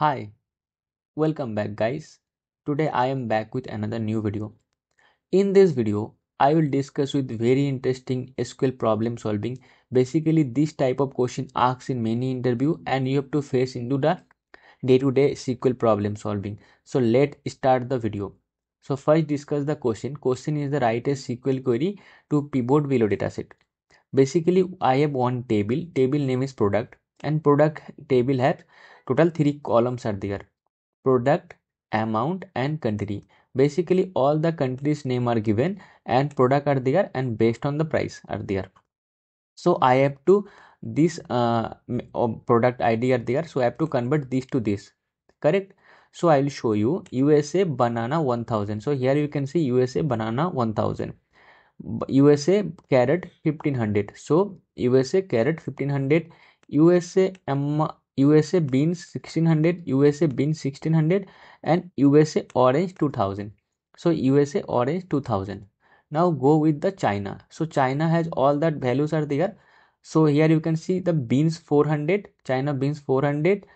Hi, welcome back guys. Today I am back with another new video. In this video, I will discuss with very interesting SQL problem solving. Basically, this type of question asks in many interview and you have to face into the day-to-day -day SQL problem solving. So let's start the video. So first discuss the question. Question is the write a SQL query to pivot below dataset. Basically, I have one table. Table name is product and product table has total three columns are there. Product amount and country. Basically all the countries name are given and product are there and based on the price are there. So i have to this uh, product id are there. So i have to convert this to this. Correct? So i will show you usa banana 1000 so here you can see usa banana 1000 usa carrot 1500 so usa carrot 1500 usa USA beans 1600, USA beans 1600 and USA orange 2000. So USA orange 2000. Now go with the China. So China has all that values are there. So here you can see the beans 400, China beans 400,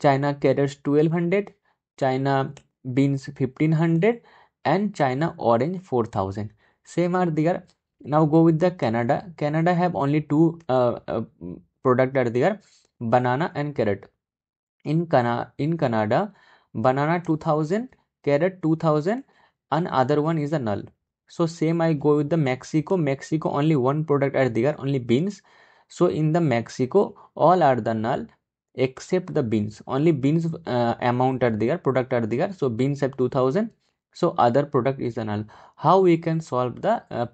China carrots 1200, China beans 1500 and China orange 4000. Same are there. Now go with the Canada. Canada have only two uh, uh, product are there banana and carrot. In Cana in Canada banana 2000 carrot 2000 and other one is a null. So same I go with the Mexico. Mexico only one product are there only beans. So in the Mexico all are the null except the beans. Only beans uh, amount are there product are there. So beans have 2000 so other product is null. How we can solve the uh,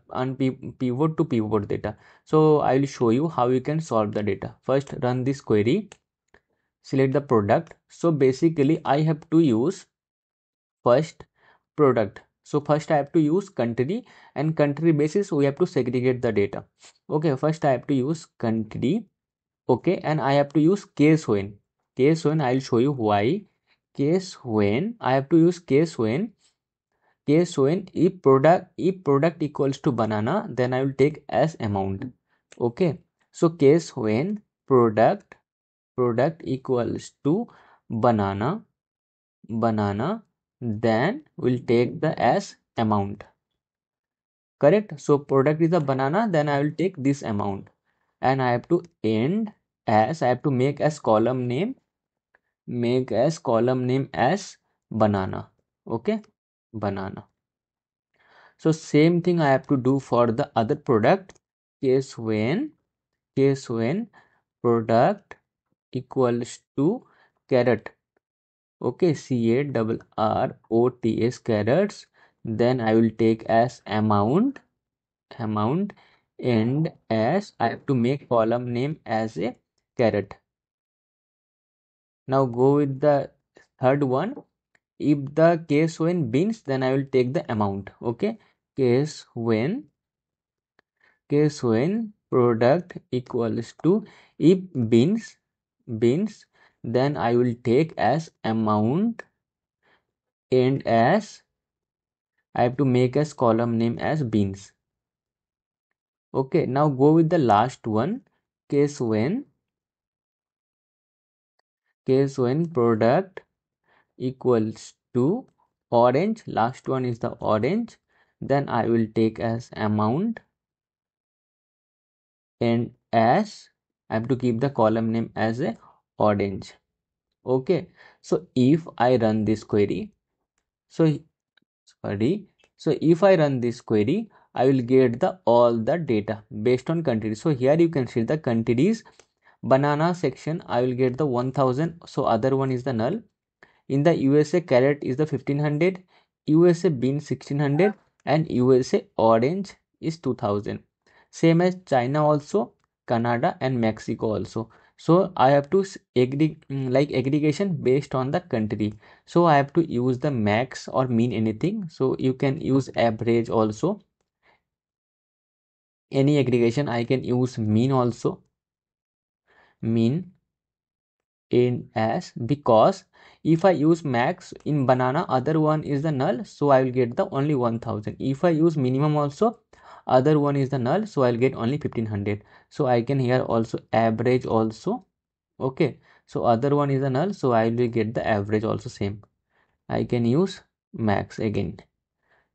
pivot to pivot data. So i will show you how you can solve the data. First run this query. Select the product. So basically i have to use first product. So first i have to use country and country basis we have to segregate the data. Okay first i have to use country. Okay and i have to use case when. Case when i'll show you why. Case when i have to use case when case so in if product if product equals to banana then I will take as amount okay so case when product product equals to banana banana then will take the as amount correct so product is the banana then I will take this amount and I have to and as I have to make as column name make as column name as banana okay okay? Banana so same thing i have to do for the other product case when case when product equals to carrot okay c a double r o t s carrots then i will take as amount amount and as i have to make column name as a carrot now go with the third one if the case when beans then i will take the amount okay? Case when case when product equals to if beans beans then i will take as amount and as i have to make as column name as beans okay now go with the last one. Case when case when product equals to orange. Last one is the orange. Then I will take as amount and as I have to keep the column name as a orange. Okay. So if I run this query so sorry. So if I run this query I will get the all the data based on country so here you can see the countries banana section I will get the 1000 so other one is the null in the USA carrot is the 1500 USA bean 1600 and USA orange is 2000 same as China also Canada and Mexico also. So I have to agree mm, like aggregation based on the country. So I have to use the max or mean anything. So you can use average also. Any aggregation I can use mean also. Mean in as because if I use max in banana other one is the null so I will get the only 1000 if I use minimum also other one is the null so I'll get only 1500 so I can here also average also okay? So other one is a null so i will get the average also same. I can use max again.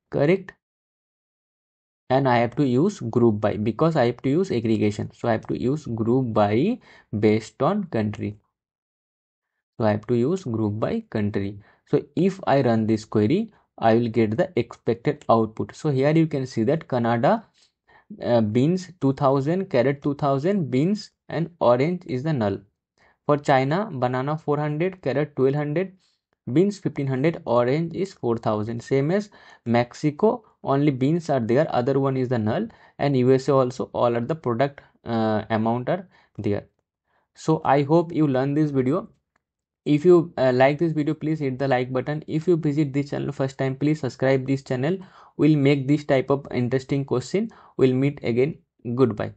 Correct? And I have to use group by because I have to use aggregation. So I have to use group by based on country so I have to use group by country. So if I run this query I will get the expected output. So here you can see that Canada uh, beans 2000 carrot 2000 beans and orange is the null. For China banana 400 carrot 1200 beans 1500 orange is 4000 same as Mexico only beans are there other one is the null and usa also all are the product uh, amount are there. So i hope you learn this video if you uh, like this video please hit the like button. If you visit this channel first time please subscribe this channel. We'll make this type of interesting question. We'll meet again. Goodbye